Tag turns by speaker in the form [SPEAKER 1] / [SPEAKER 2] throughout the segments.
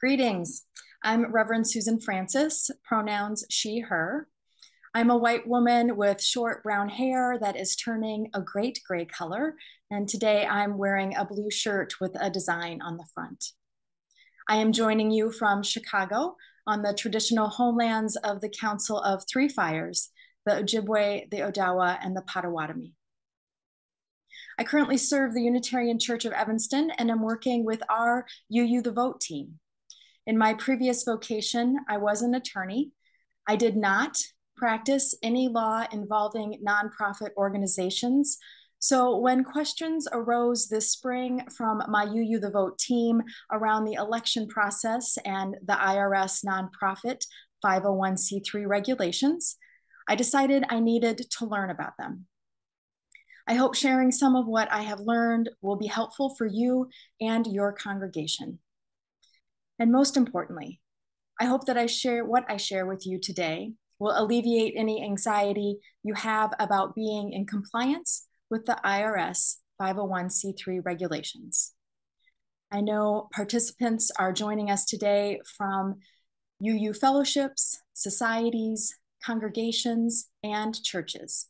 [SPEAKER 1] Greetings. I'm Reverend Susan Frances, pronouns she, her. I'm a white woman with short brown hair that is turning a great gray color. And today I'm wearing a blue shirt with a design on the front. I am joining you from Chicago on the traditional homelands of the Council of Three Fires, the Ojibwe, the Odawa, and the Potawatomi. I currently serve the Unitarian Church of Evanston and I'm working with our UU the Vote team. In my previous vocation, I was an attorney. I did not practice any law involving nonprofit organizations. So when questions arose this spring from my UU the Vote team around the election process and the IRS nonprofit 501c3 regulations, I decided I needed to learn about them. I hope sharing some of what I have learned will be helpful for you and your congregation. And most importantly, I hope that I share what I share with you today will alleviate any anxiety you have about being in compliance with the IRS 501c3 regulations. I know participants are joining us today from UU fellowships, societies, congregations, and churches.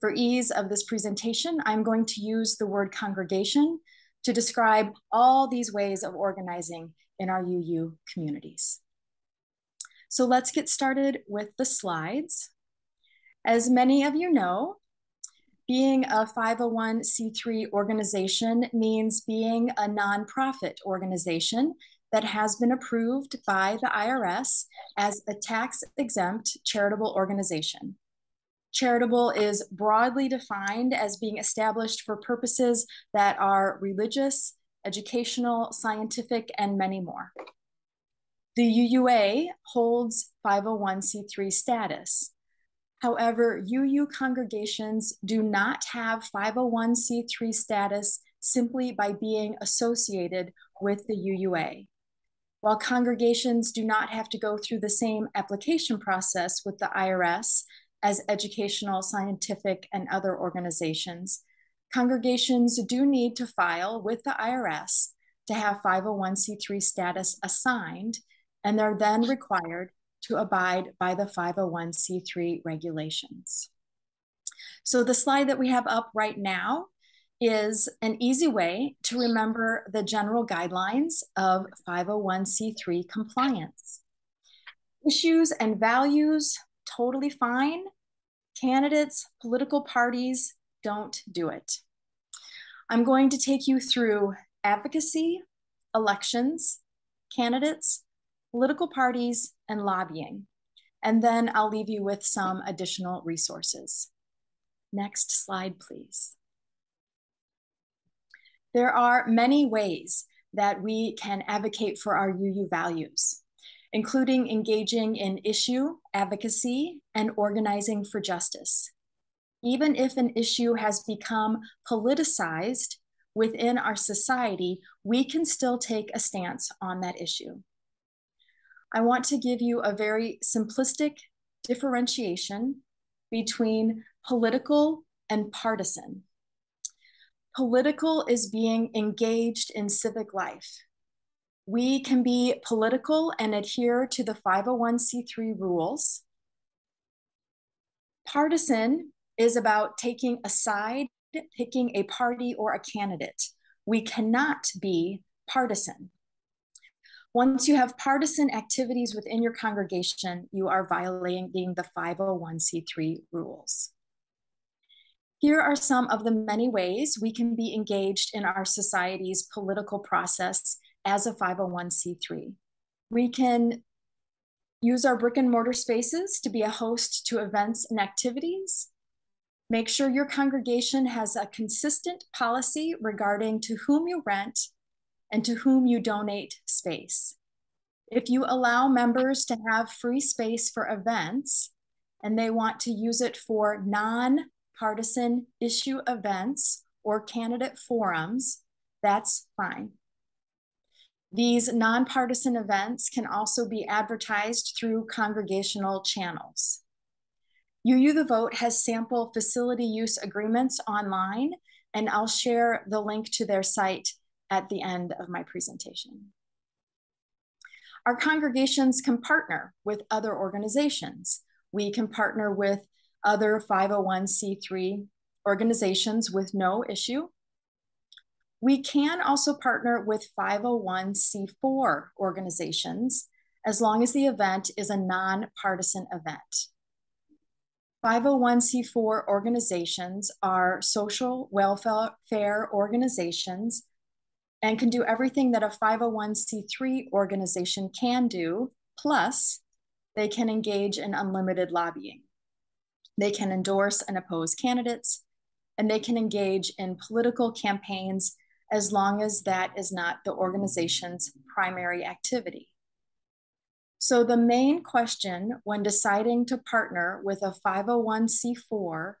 [SPEAKER 1] For ease of this presentation, I'm going to use the word congregation to describe all these ways of organizing in our UU communities. So let's get started with the slides. As many of you know, being a 501c3 organization means being a nonprofit organization that has been approved by the IRS as a tax exempt charitable organization. Charitable is broadly defined as being established for purposes that are religious, educational, scientific, and many more. The UUA holds 501c3 status. However, UU congregations do not have 501c3 status simply by being associated with the UUA. While congregations do not have to go through the same application process with the IRS as educational, scientific, and other organizations, Congregations do need to file with the IRS to have 501c3 status assigned, and they're then required to abide by the 501c3 regulations. So the slide that we have up right now is an easy way to remember the general guidelines of 501c3 compliance. Issues and values, totally fine. Candidates, political parties, don't do it. I'm going to take you through advocacy, elections, candidates, political parties, and lobbying. And then I'll leave you with some additional resources. Next slide, please. There are many ways that we can advocate for our UU values, including engaging in issue advocacy and organizing for justice even if an issue has become politicized within our society, we can still take a stance on that issue. I want to give you a very simplistic differentiation between political and partisan. Political is being engaged in civic life. We can be political and adhere to the 501c3 rules. Partisan is about taking a side, picking a party or a candidate. We cannot be partisan. Once you have partisan activities within your congregation, you are violating the 501c3 rules. Here are some of the many ways we can be engaged in our society's political process as a 501c3. We can use our brick and mortar spaces to be a host to events and activities. Make sure your congregation has a consistent policy regarding to whom you rent and to whom you donate space. If you allow members to have free space for events and they want to use it for non-partisan issue events or candidate forums, that's fine. These nonpartisan events can also be advertised through congregational channels. UU The Vote has sample facility use agreements online, and I'll share the link to their site at the end of my presentation. Our congregations can partner with other organizations. We can partner with other 501c3 organizations with no issue. We can also partner with 501c4 organizations as long as the event is a nonpartisan event. 501c4 organizations are social welfare organizations and can do everything that a 501c3 organization can do, plus they can engage in unlimited lobbying. They can endorse and oppose candidates, and they can engage in political campaigns as long as that is not the organization's primary activity. So the main question when deciding to partner with a 501c4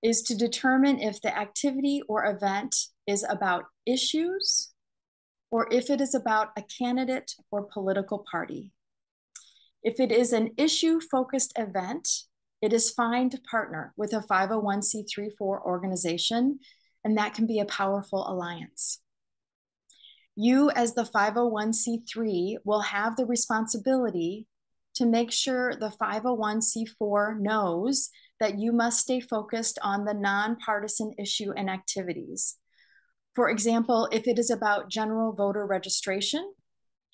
[SPEAKER 1] is to determine if the activity or event is about issues or if it is about a candidate or political party. If it is an issue focused event, it is fine to partner with a 501c34 organization and that can be a powerful alliance. You, as the 501c3, will have the responsibility to make sure the 501c4 knows that you must stay focused on the nonpartisan issue and activities. For example, if it is about general voter registration,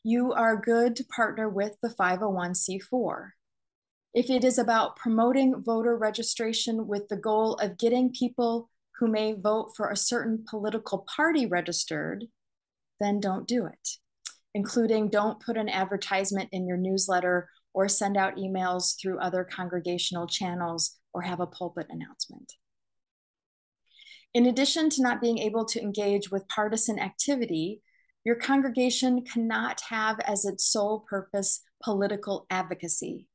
[SPEAKER 1] you are good to partner with the 501c4. If it is about promoting voter registration with the goal of getting people who may vote for a certain political party registered, then don't do it, including don't put an advertisement in your newsletter or send out emails through other congregational channels or have a pulpit announcement. In addition to not being able to engage with partisan activity, your congregation cannot have as its sole purpose political advocacy.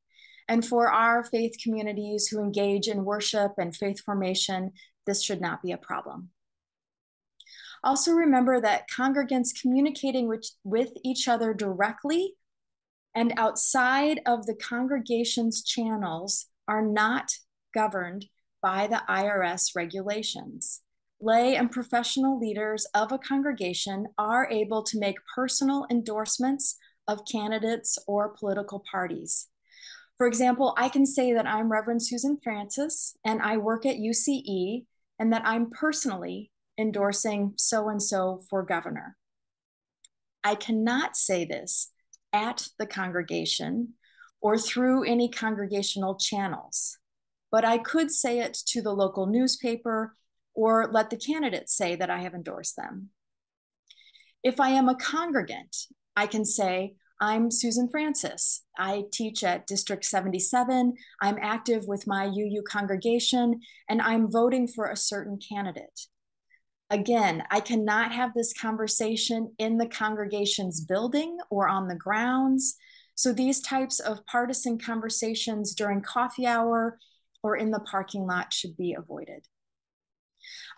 [SPEAKER 1] And for our faith communities who engage in worship and faith formation, this should not be a problem. Also remember that congregants communicating with, with each other directly and outside of the congregation's channels are not governed by the IRS regulations. Lay and professional leaders of a congregation are able to make personal endorsements of candidates or political parties. For example, I can say that I'm Reverend Susan Frances and I work at UCE and that I'm personally endorsing so and so for governor. I cannot say this at the congregation or through any congregational channels, but I could say it to the local newspaper or let the candidate say that I have endorsed them. If I am a congregant, I can say, I'm Susan Frances. I teach at District 77. I'm active with my UU congregation, and I'm voting for a certain candidate. Again, I cannot have this conversation in the congregation's building or on the grounds. So these types of partisan conversations during coffee hour or in the parking lot should be avoided.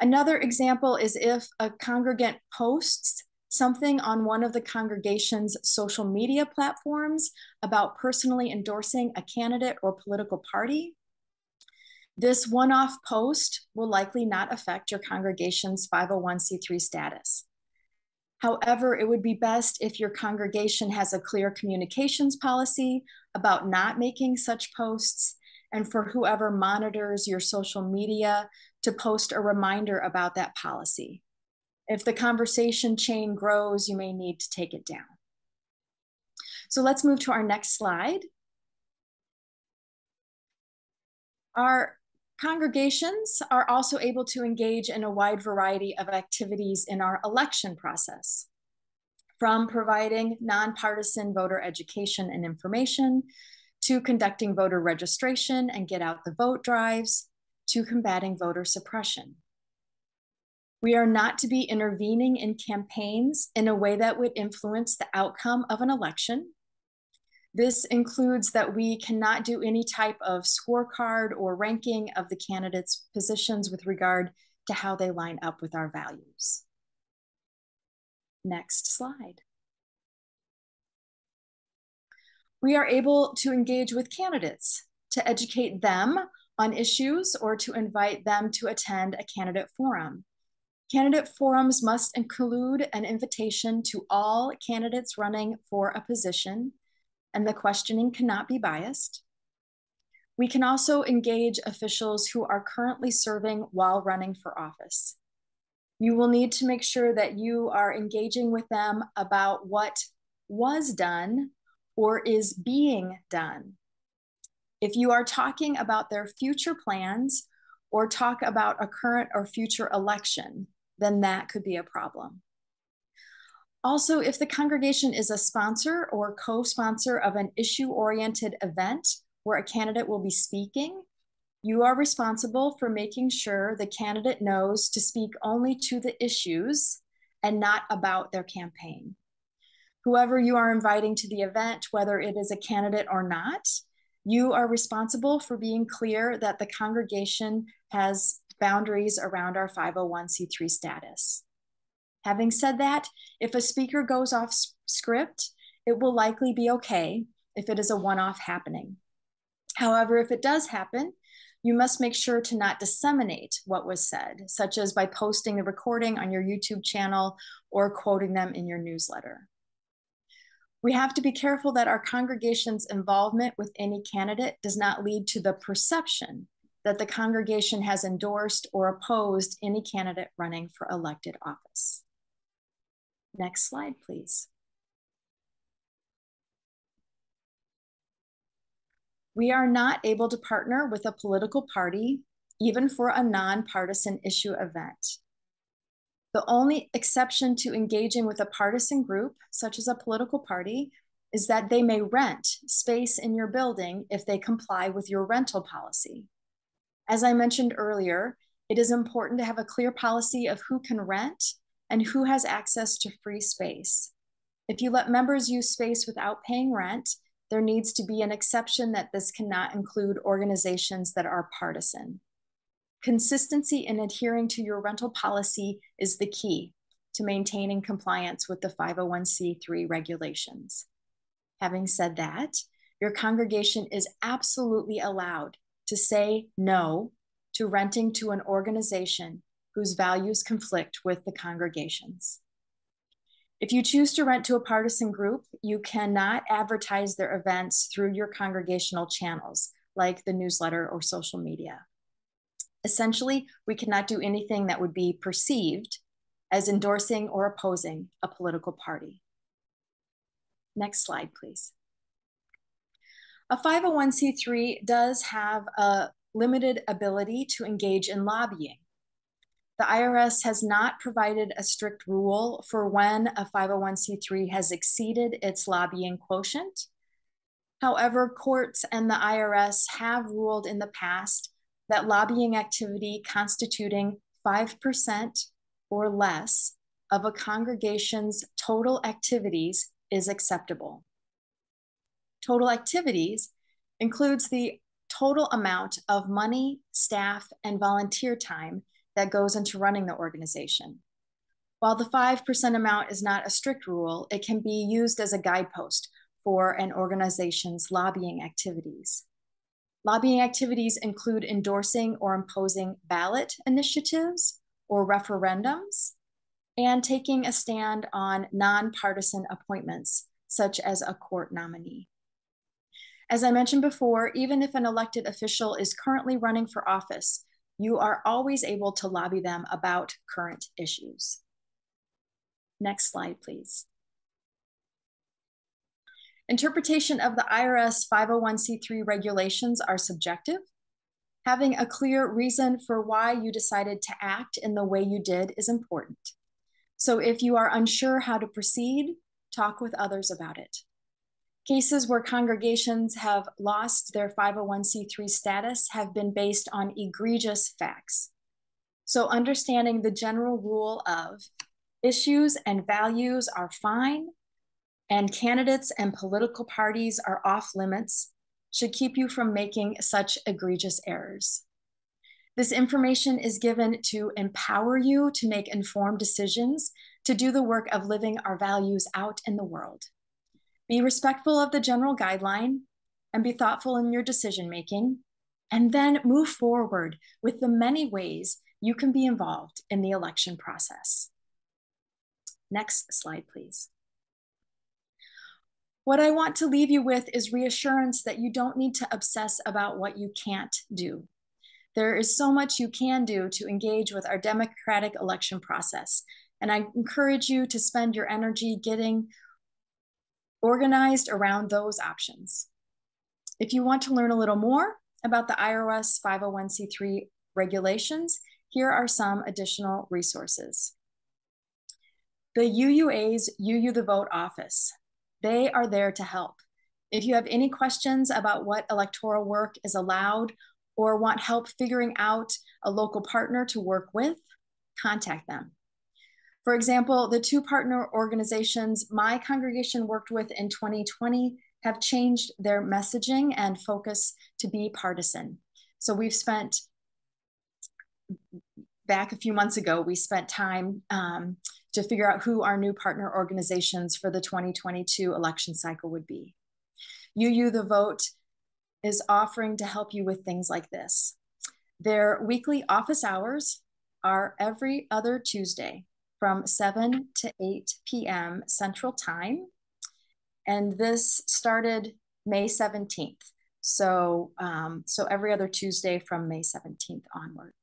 [SPEAKER 1] Another example is if a congregant posts something on one of the congregation's social media platforms about personally endorsing a candidate or political party. This one off post will likely not affect your congregation's 501c3 status. However, it would be best if your congregation has a clear communications policy about not making such posts and for whoever monitors your social media to post a reminder about that policy. If the conversation chain grows, you may need to take it down. So let's move to our next slide. Our congregations are also able to engage in a wide variety of activities in our election process, from providing nonpartisan voter education and information, to conducting voter registration and get out the vote drives, to combating voter suppression. We are not to be intervening in campaigns in a way that would influence the outcome of an election. This includes that we cannot do any type of scorecard or ranking of the candidates' positions with regard to how they line up with our values. Next slide. We are able to engage with candidates to educate them on issues or to invite them to attend a candidate forum. Candidate forums must include an invitation to all candidates running for a position, and the questioning cannot be biased. We can also engage officials who are currently serving while running for office. You will need to make sure that you are engaging with them about what was done or is being done. If you are talking about their future plans or talk about a current or future election, then that could be a problem. Also, if the congregation is a sponsor or co-sponsor of an issue-oriented event where a candidate will be speaking, you are responsible for making sure the candidate knows to speak only to the issues and not about their campaign. Whoever you are inviting to the event, whether it is a candidate or not, you are responsible for being clear that the congregation has boundaries around our 501c3 status. Having said that, if a speaker goes off script, it will likely be okay if it is a one-off happening. However, if it does happen, you must make sure to not disseminate what was said, such as by posting the recording on your YouTube channel or quoting them in your newsletter. We have to be careful that our congregation's involvement with any candidate does not lead to the perception that the congregation has endorsed or opposed any candidate running for elected office. Next slide, please. We are not able to partner with a political party, even for a nonpartisan issue event. The only exception to engaging with a partisan group, such as a political party, is that they may rent space in your building if they comply with your rental policy. As I mentioned earlier, it is important to have a clear policy of who can rent and who has access to free space. If you let members use space without paying rent, there needs to be an exception that this cannot include organizations that are partisan. Consistency in adhering to your rental policy is the key to maintaining compliance with the 501c3 regulations. Having said that, your congregation is absolutely allowed to say no to renting to an organization whose values conflict with the congregation's. If you choose to rent to a partisan group, you cannot advertise their events through your congregational channels, like the newsletter or social media. Essentially, we cannot do anything that would be perceived as endorsing or opposing a political party. Next slide, please. A 501c3 does have a limited ability to engage in lobbying. The IRS has not provided a strict rule for when a 501c3 has exceeded its lobbying quotient. However, courts and the IRS have ruled in the past that lobbying activity constituting 5% or less of a congregation's total activities is acceptable. Total activities includes the total amount of money, staff, and volunteer time that goes into running the organization. While the 5% amount is not a strict rule, it can be used as a guidepost for an organization's lobbying activities. Lobbying activities include endorsing or imposing ballot initiatives or referendums, and taking a stand on nonpartisan appointments, such as a court nominee. As I mentioned before, even if an elected official is currently running for office, you are always able to lobby them about current issues. Next slide, please. Interpretation of the IRS 501c3 regulations are subjective. Having a clear reason for why you decided to act in the way you did is important. So if you are unsure how to proceed, talk with others about it. Cases where congregations have lost their 501c3 status have been based on egregious facts. So understanding the general rule of issues and values are fine, and candidates and political parties are off limits should keep you from making such egregious errors. This information is given to empower you to make informed decisions to do the work of living our values out in the world. Be respectful of the general guideline and be thoughtful in your decision making, and then move forward with the many ways you can be involved in the election process. Next slide, please. What I want to leave you with is reassurance that you don't need to obsess about what you can't do. There is so much you can do to engage with our democratic election process. And I encourage you to spend your energy getting organized around those options. If you want to learn a little more about the IRS 501c3 regulations, here are some additional resources. The UUA's UU the Vote office. They are there to help. If you have any questions about what electoral work is allowed or want help figuring out a local partner to work with, contact them. For example, the two partner organizations my congregation worked with in 2020 have changed their messaging and focus to be partisan. So we've spent, back a few months ago, we spent time um, to figure out who our new partner organizations for the 2022 election cycle would be. UU The Vote is offering to help you with things like this. Their weekly office hours are every other Tuesday from 7 to 8 p.m. Central Time. And this started May 17th. So, um, so every other Tuesday from May 17th onward.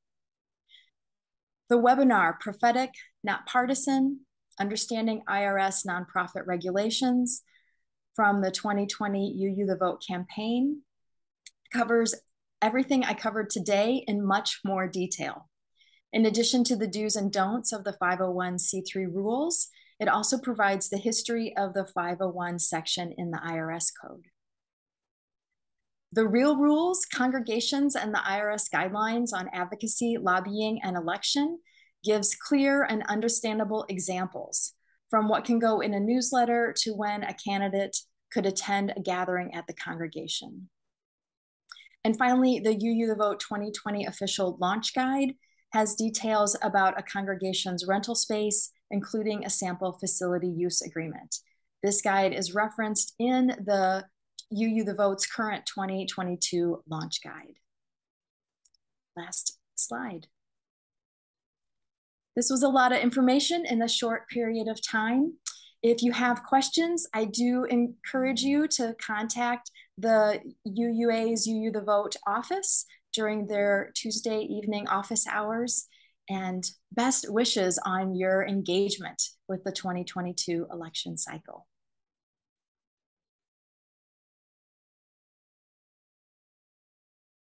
[SPEAKER 1] The webinar, Prophetic, Not Partisan, Understanding IRS Nonprofit Regulations from the 2020 UU the Vote campaign, covers everything I covered today in much more detail. In addition to the do's and don'ts of the 501c3 rules, it also provides the history of the 501 section in the IRS code. The real rules, congregations, and the IRS guidelines on advocacy, lobbying, and election gives clear and understandable examples from what can go in a newsletter to when a candidate could attend a gathering at the congregation. And finally, the UU the Vote 2020 official launch guide has details about a congregation's rental space, including a sample facility use agreement. This guide is referenced in the UU the Vote's current 2022 launch guide. Last slide. This was a lot of information in a short period of time. If you have questions, I do encourage you to contact the UUA's UU the Vote office during their Tuesday evening office hours and best wishes on your engagement with the 2022 election cycle.